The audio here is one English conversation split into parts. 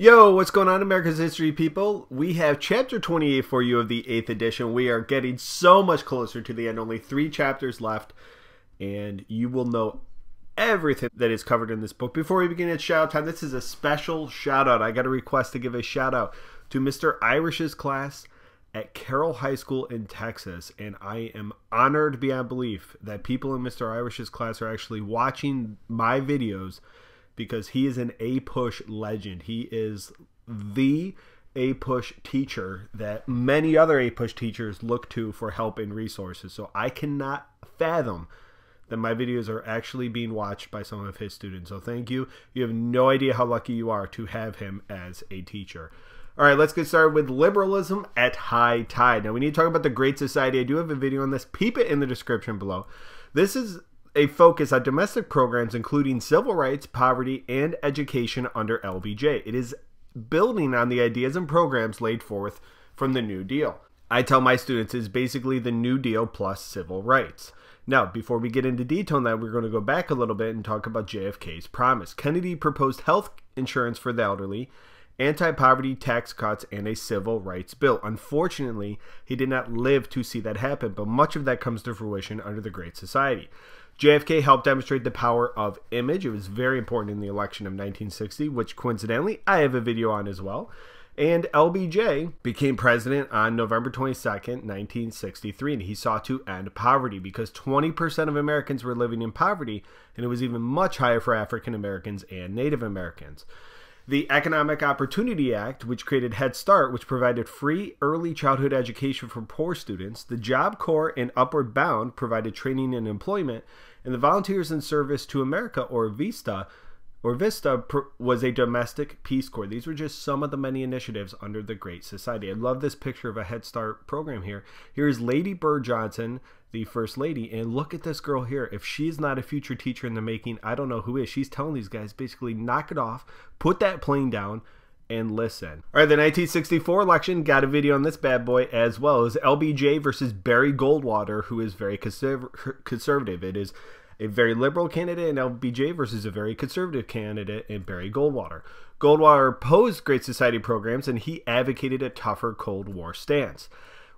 Yo, what's going on, America's History people? We have chapter 28 for you of the 8th edition. We are getting so much closer to the end, only three chapters left, and you will know everything that is covered in this book. Before we begin, it's shout out time. This is a special shout out. I got a request to give a shout out to Mr. Irish's class at Carroll High School in Texas, and I am honored beyond belief that people in Mr. Irish's class are actually watching my videos because he is an APUSH legend. He is the APUSH teacher that many other APUSH teachers look to for help and resources. So I cannot fathom that my videos are actually being watched by some of his students. So thank you. You have no idea how lucky you are to have him as a teacher. All right, let's get started with liberalism at high tide. Now, we need to talk about the Great Society. I do have a video on this. Peep it in the description below. This is a focus on domestic programs including civil rights, poverty, and education under LBJ. It is building on the ideas and programs laid forth from the New Deal. I tell my students it's basically the New Deal plus civil rights. Now, before we get into detail on that, we're going to go back a little bit and talk about JFK's promise. Kennedy proposed health insurance for the elderly, anti poverty tax cuts, and a civil rights bill. Unfortunately, he did not live to see that happen, but much of that comes to fruition under the Great Society. JFK helped demonstrate the power of image. It was very important in the election of 1960, which coincidentally I have a video on as well. And LBJ became president on November 22nd, 1963, and he sought to end poverty because 20% of Americans were living in poverty, and it was even much higher for African Americans and Native Americans. The Economic Opportunity Act, which created Head Start, which provided free early childhood education for poor students, the Job Corps and Upward Bound provided training and employment, and the Volunteers in Service to America, or VISTA, or Vista was a domestic Peace Corps. These were just some of the many initiatives under the Great Society. I love this picture of a Head Start program here. Here's Lady Bird Johnson, the First Lady, and look at this girl here. If she's not a future teacher in the making, I don't know who is. She's telling these guys basically knock it off, put that plane down, and listen. All right, the 1964 election got a video on this bad boy as well as LBJ versus Barry Goldwater, who is very conservative. It is a very liberal candidate in LBJ versus a very conservative candidate in Barry Goldwater. Goldwater opposed Great Society programs and he advocated a tougher Cold War stance.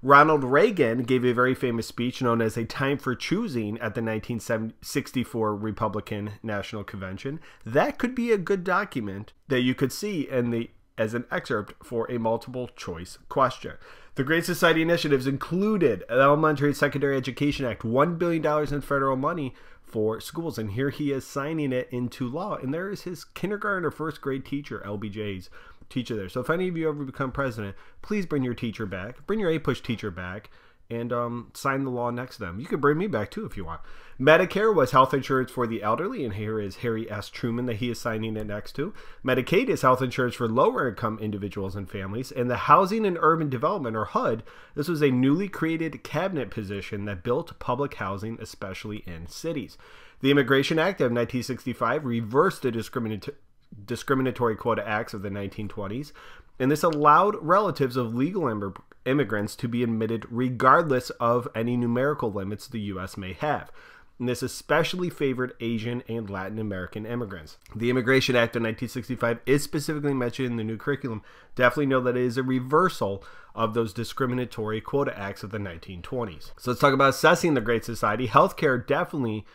Ronald Reagan gave a very famous speech known as A Time for Choosing at the 1964 Republican National Convention. That could be a good document that you could see in the as an excerpt for a multiple choice question. The Great Society initiatives included the Elementary and Secondary Education Act, $1 billion in federal money for schools. And here he is signing it into law. And there is his kindergarten or first grade teacher, LBJ's teacher there. So if any of you ever become president, please bring your teacher back. Bring your APUSH teacher back and um, sign the law next to them. You could bring me back too if you want. Medicare was health insurance for the elderly, and here is Harry S. Truman that he is signing it next to. Medicaid is health insurance for lower income individuals and families. And the Housing and Urban Development, or HUD, this was a newly created cabinet position that built public housing, especially in cities. The Immigration Act of 1965 reversed the discriminatory discriminatory quota acts of the 1920s, and this allowed relatives of legal immigrants to be admitted regardless of any numerical limits the U.S. may have. And this especially favored Asian and Latin American immigrants. The Immigration Act of 1965 is specifically mentioned in the new curriculum. Definitely know that it is a reversal of those discriminatory quota acts of the 1920s. So let's talk about assessing the Great Society. Healthcare definitely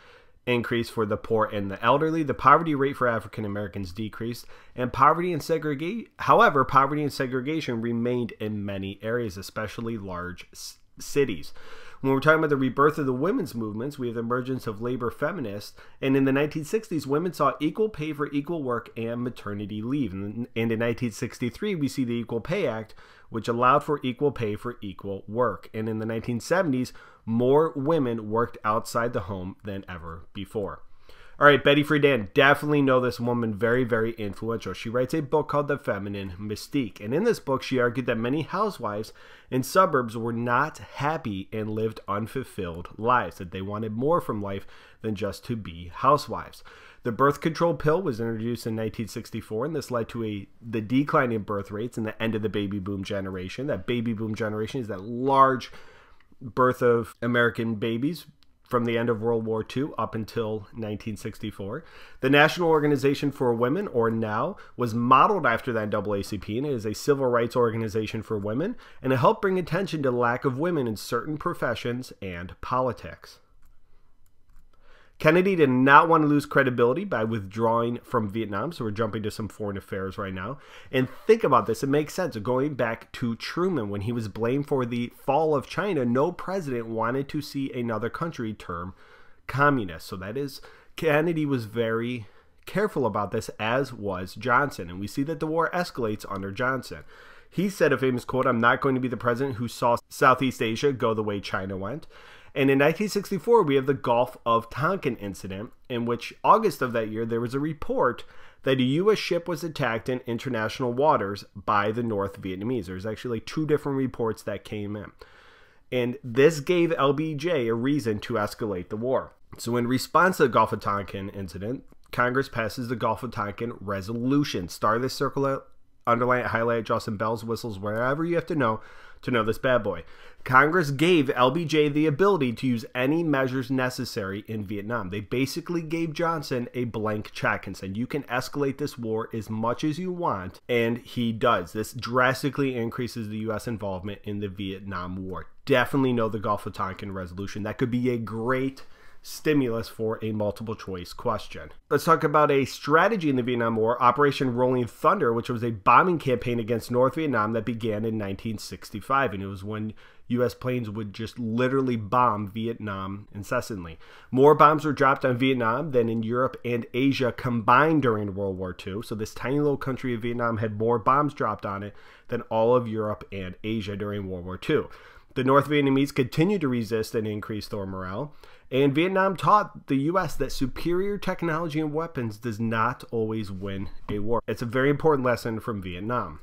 increased for the poor and the elderly. The poverty rate for African Americans decreased, and poverty and segregation. However, poverty and segregation remained in many areas, especially large cities. When we're talking about the rebirth of the women's movements, we have the emergence of labor feminists. And in the 1960s, women saw equal pay for equal work and maternity leave. And in 1963, we see the Equal Pay Act, which allowed for equal pay for equal work. And in the 1970s, more women worked outside the home than ever before. All right, Betty Friedan, definitely know this woman very, very influential. She writes a book called The Feminine Mystique. And in this book, she argued that many housewives in suburbs were not happy and lived unfulfilled lives, that they wanted more from life than just to be housewives. The birth control pill was introduced in 1964, and this led to a the decline in birth rates and the end of the baby boom generation. That baby boom generation is that large birth of American babies from the end of World War II up until 1964. The National Organization for Women, or NOW, was modeled after the NAACP and it is a civil rights organization for women, and it helped bring attention to lack of women in certain professions and politics. Kennedy did not want to lose credibility by withdrawing from Vietnam, so we're jumping to some foreign affairs right now. And think about this, it makes sense. Going back to Truman, when he was blamed for the fall of China, no president wanted to see another country term communist. So that is, Kennedy was very careful about this, as was Johnson. And we see that the war escalates under Johnson. He said a famous quote I'm not going to be the president who saw Southeast Asia go the way China went. And in 1964, we have the Gulf of Tonkin incident, in which August of that year there was a report that a U.S. ship was attacked in international waters by the North Vietnamese. There's actually two different reports that came in. And this gave LBJ a reason to escalate the war. So, in response to the Gulf of Tonkin incident, Congress passes the Gulf of Tonkin resolution. Star this circle, uh, underline it, highlight it, Justin bells, whistles, wherever you have to know to know this bad boy. Congress gave LBJ the ability to use any measures necessary in Vietnam. They basically gave Johnson a blank check and said, you can escalate this war as much as you want. And he does. This drastically increases the U.S. involvement in the Vietnam War. Definitely know the Gulf of Tonkin resolution. That could be a great stimulus for a multiple choice question. Let's talk about a strategy in the Vietnam War, Operation Rolling Thunder, which was a bombing campaign against North Vietnam that began in 1965. And it was when U.S. planes would just literally bomb Vietnam incessantly. More bombs were dropped on Vietnam than in Europe and Asia combined during World War II. So, this tiny little country of Vietnam had more bombs dropped on it than all of Europe and Asia during World War II. The North Vietnamese continued to resist and increase their morale. And Vietnam taught the US that superior technology and weapons does not always win a war. It's a very important lesson from Vietnam.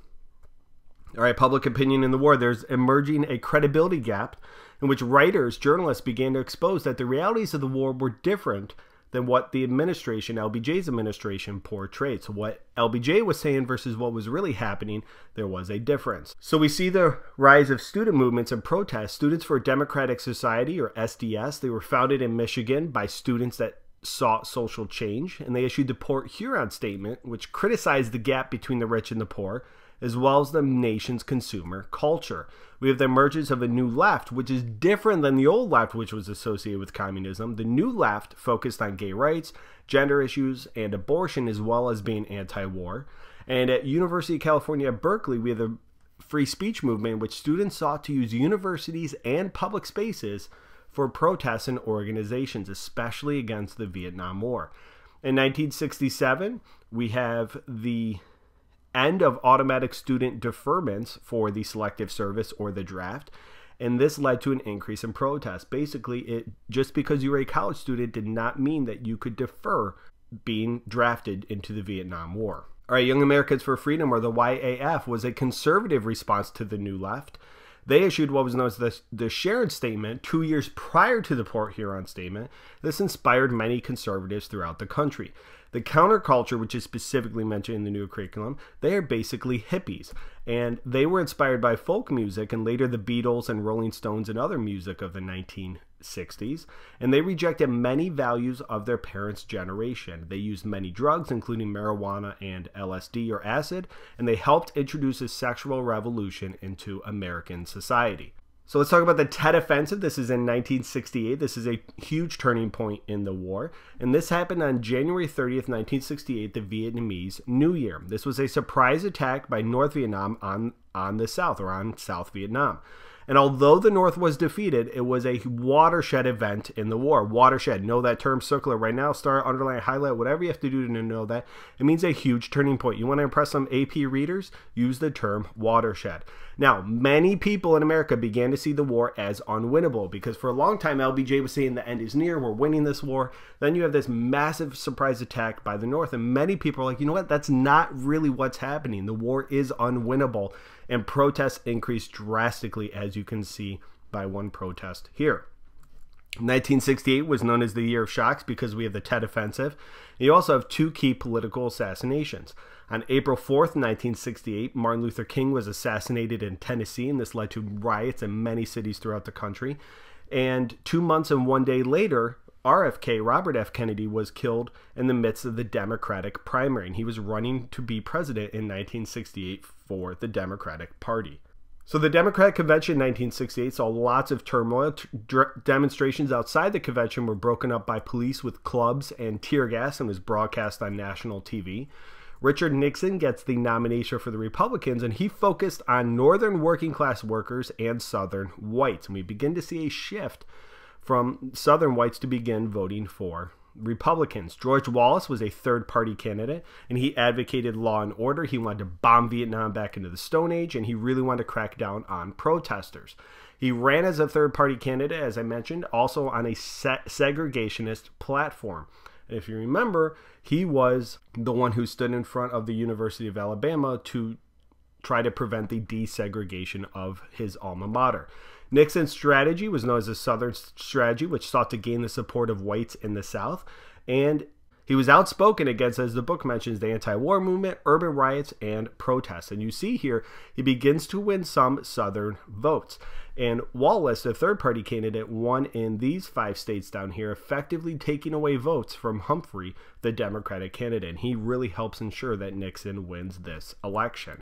All right, public opinion in the war. There's emerging a credibility gap in which writers, journalists began to expose that the realities of the war were different than what the administration, LBJ's administration, portrayed. So, what LBJ was saying versus what was really happening, there was a difference. So, we see the rise of student movements and protests. Students for a Democratic Society, or SDS, they were founded in Michigan by students that sought social change, and they issued the Port Huron Statement, which criticized the gap between the rich and the poor as well as the nation's consumer culture. We have the emergence of a new left, which is different than the old left, which was associated with communism. The new left focused on gay rights, gender issues, and abortion, as well as being anti war. And at University of California Berkeley, we have the free speech movement, which students sought to use universities and public spaces for protests and organizations, especially against the Vietnam War. In 1967, we have the end of automatic student deferments for the selective service or the draft. And this led to an increase in protests. Basically, it just because you were a college student did not mean that you could defer being drafted into the Vietnam War. All right, Young Americans for Freedom, or the YAF, was a conservative response to the New Left. They issued what was known as the, the Sharon Statement two years prior to the Port Huron Statement. This inspired many conservatives throughout the country. The counterculture, which is specifically mentioned in the new curriculum, they are basically hippies. And they were inspired by folk music and later the Beatles and Rolling Stones and other music of the 1960s. And they rejected many values of their parents' generation. They used many drugs, including marijuana and LSD or acid, and they helped introduce a sexual revolution into American society. So let's talk about the Tet Offensive. This is in 1968. This is a huge turning point in the war. And this happened on January 30th, 1968, the Vietnamese New Year. This was a surprise attack by North Vietnam on, on the South, or on South Vietnam. And although the North was defeated, it was a watershed event in the war. Watershed, know that term circular right now, start, underline, highlight, whatever you have to do to know that. It means a huge turning point. You want to impress some AP readers? Use the term watershed. Now, many people in America began to see the war as unwinnable because for a long time LBJ was saying the end is near, we're winning this war. Then you have this massive surprise attack by the North, and many people are like, you know what, that's not really what's happening. The war is unwinnable, and protests increased drastically, as you can see by one protest here. 1968 was known as the year of shocks because we have the Tet Offensive. You also have two key political assassinations. On April 4th, 1968, Martin Luther King was assassinated in Tennessee, and this led to riots in many cities throughout the country. And two months and one day later, RFK, Robert F. Kennedy, was killed in the midst of the Democratic primary, and he was running to be president in 1968 for the Democratic Party. So the Democratic Convention in 1968 saw lots of turmoil. demonstrations outside the convention were broken up by police with clubs and tear gas and was broadcast on national TV. Richard Nixon gets the nomination for the Republicans, and he focused on northern working class workers and southern whites. And we begin to see a shift from southern whites to begin voting for Republicans. George Wallace was a third party candidate and he advocated law and order. He wanted to bomb Vietnam back into the Stone Age and he really wanted to crack down on protesters. He ran as a third party candidate, as I mentioned, also on a segregationist platform. And if you remember, he was the one who stood in front of the University of Alabama to try to prevent the desegregation of his alma mater. Nixon's strategy was known as the Southern strategy, which sought to gain the support of whites in the South. And he was outspoken against, as the book mentions, the anti war movement, urban riots, and protests. And you see here, he begins to win some Southern votes. And Wallace, the third party candidate, won in these five states down here, effectively taking away votes from Humphrey, the Democratic candidate. And he really helps ensure that Nixon wins this election.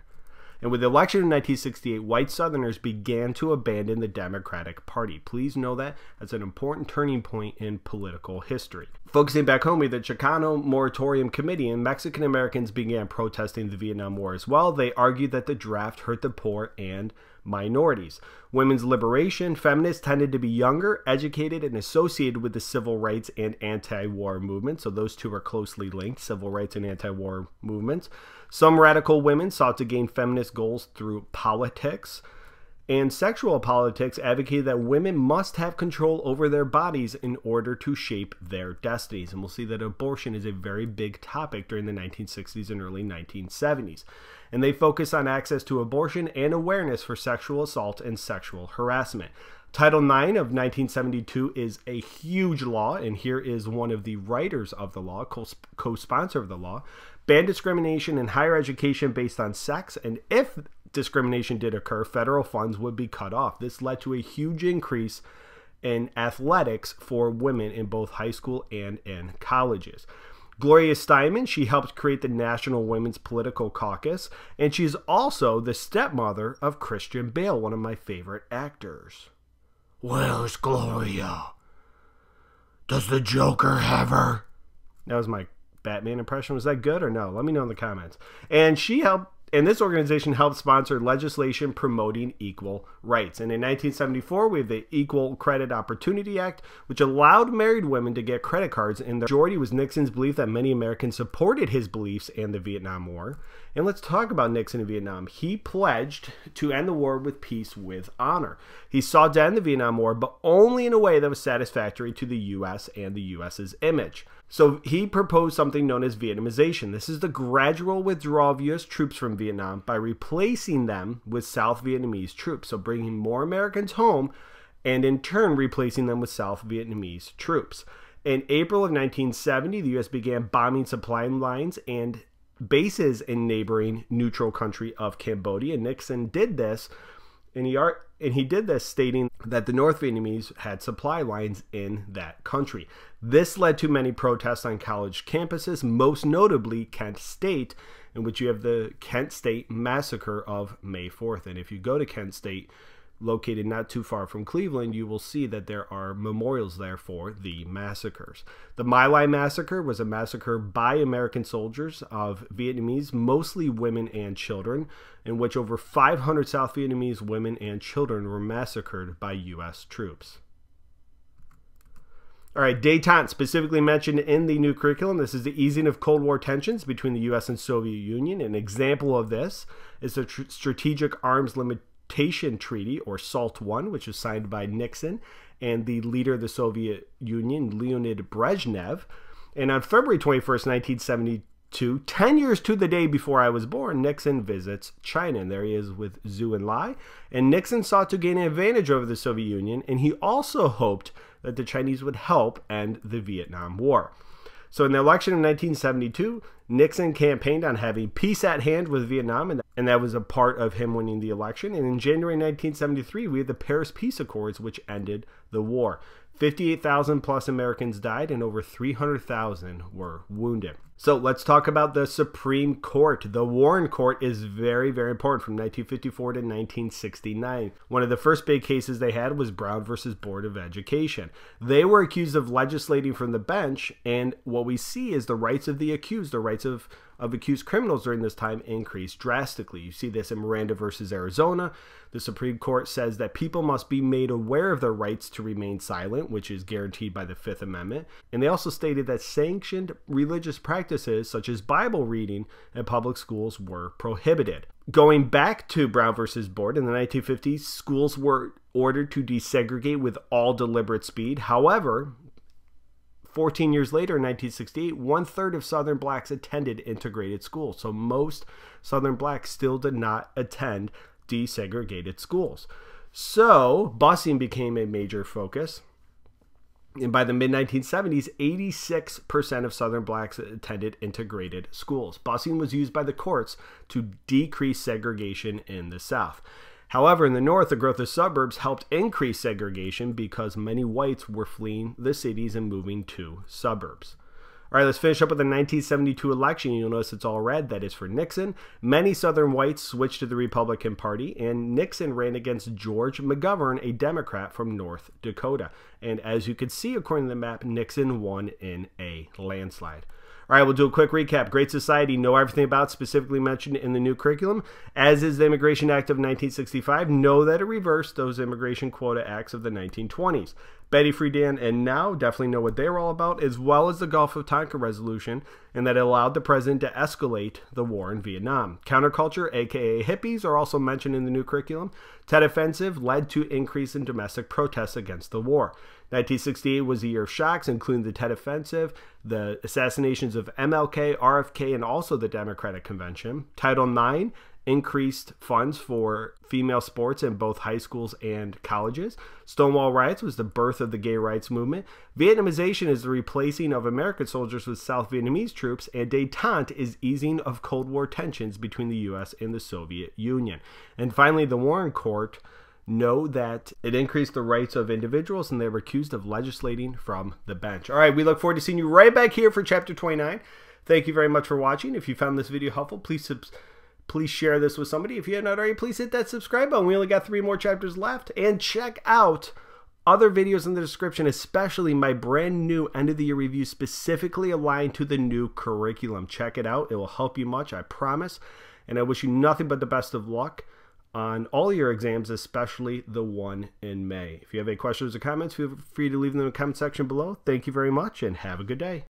And with the election in 1968, white Southerners began to abandon the Democratic Party. Please know that as an important turning point in political history. Focusing back home, the Chicano Moratorium Committee and Mexican Americans began protesting the Vietnam War as well. They argued that the draft hurt the poor and minorities. Women's liberation, feminists tended to be younger, educated, and associated with the civil rights and anti war movements. So those two are closely linked civil rights and anti war movements. Some radical women sought to gain feminist goals through politics. And sexual politics advocated that women must have control over their bodies in order to shape their destinies. And we'll see that abortion is a very big topic during the 1960s and early 1970s. And they focus on access to abortion and awareness for sexual assault and sexual harassment. Title IX of 1972 is a huge law, and here is one of the writers of the law, co sponsor of the law, ban discrimination in higher education based on sex, and if discrimination did occur, federal funds would be cut off. This led to a huge increase in athletics for women in both high school and in colleges. Gloria Steinem, she helped create the National Women's Political Caucus, and she's also the stepmother of Christian Bale, one of my favorite actors. Where's Gloria? Does the Joker have her? That was my Batman impression. Was that good or no? Let me know in the comments. And she helped and this organization helped sponsor legislation promoting equal rights. And in 1974, we have the Equal Credit Opportunity Act, which allowed married women to get credit cards. And the majority was Nixon's belief that many Americans supported his beliefs and the Vietnam War. And let's talk about Nixon in Vietnam. He pledged to end the war with peace with honor. He sought to end the Vietnam War, but only in a way that was satisfactory to the U.S. and the U.S.'s image. So he proposed something known as Vietnamization. This is the gradual withdrawal of U.S. troops from Vietnam by replacing them with South Vietnamese troops. So bringing more Americans home and in turn replacing them with South Vietnamese troops. In April of 1970, the U.S. began bombing supply lines and bases in neighboring neutral country of Cambodia. Nixon did this, and he and he did this stating that the North Vietnamese had supply lines in that country. This led to many protests on college campuses, most notably Kent State, in which you have the Kent State massacre of May 4th. And if you go to Kent State, located not too far from Cleveland, you will see that there are memorials there for the massacres. The My Lai massacre was a massacre by American soldiers of Vietnamese, mostly women and children, in which over 500 South Vietnamese women and children were massacred by U.S. troops. All right, detente, specifically mentioned in the new curriculum. This is the easing of Cold War tensions between the U.S. and Soviet Union. An example of this is the tr- Strategic Arms Treaty, or SALT I, which was signed by Nixon and the leader of the Soviet Union, Leonid Brezhnev. And on February 21st, 1972, 10 years to the day before I was born, Nixon visits China. And there he is with Zhou Enlai. And Nixon sought to gain an advantage over the Soviet Union, and he also hoped that the Chinese would help end the Vietnam War. So in the election of 1972, Nixon campaigned on having peace at hand with Vietnam, and, and that was a part of him winning the election. And in January 1973, we had the Paris Peace Accords, which ended the war. 58,000 plus Americans died and over 300,000 were wounded. So let's talk about the Supreme Court. The Warren Court is very, very important from 1954 to 1969. One of the first big cases they had was Brown versus Board of Education. They were accused of legislating from the bench, and what we see is the rights of the accused, the rights of of accused criminals during this time increased drastically. You see this in Miranda versus Arizona. The Supreme Court says that people must be made aware of their rights to remain silent, which is guaranteed by the Fifth Amendment. And they also stated that sanctioned religious practices, such as Bible reading in public schools, were prohibited. Going back to Brown versus Board in the 1950s, schools were ordered to desegregate with all deliberate speed. However, 14 years later, in 1968, one third of Southern blacks attended integrated schools. So most Southern blacks still did not attend desegregated schools. So busing became a major focus. And by the mid 1970s, 86% of Southern blacks attended integrated schools. Busing was used by the courts to decrease segregation in the South. However, in the North, the growth of suburbs helped increase segregation because many whites were fleeing the cities and moving to suburbs. All right, let's finish up with the 1972 election. You'll notice it's all red. That is for Nixon. Many Southern whites switched to the Republican Party, and Nixon ran against George McGovern, a Democrat from North Dakota. And as you can see, according to the map, Nixon won in a landslide. All right, we'll do a quick recap. Great Society, know everything about, specifically mentioned in the new curriculum, as is the Immigration Act of 1965. Know that it reversed those Immigration Quota Acts of the 1920s. Betty Friedan and NOW definitely know what they were all about, as well as the Gulf of Tonkin resolution, and that it allowed the president to escalate the war in Vietnam. Counterculture, aka hippies, are also mentioned in the new curriculum. Tet Offensive led to increase in domestic protests against the war. 1968 was a year of shocks, including the Tet Offensive, the assassinations of MLK, RFK, and also the Democratic Convention. Title IX increased funds for female sports in both high schools and colleges. Stonewall riots was the birth of the gay rights movement. Vietnamization is the replacing of American soldiers with South Vietnamese troops, and detente is easing of Cold War tensions between the U.S. and the Soviet Union. And finally, the Warren Court know that it increased the rights of individuals and they were accused of legislating from the bench. All right, we look forward to seeing you right back here for chapter 29. Thank you very much for watching. If you found this video helpful, please subscribe please share this with somebody. If you have not already, please hit that subscribe button. We only got three more chapters left. And check out other videos in the description, especially my brand new end of the year review specifically aligned to the new curriculum. Check it out. It will help you much, I promise. And I wish you nothing but the best of luck on all your exams, especially the one in May. If you have any questions or comments, feel free to leave them in the comment section below. Thank you very much and have a good day.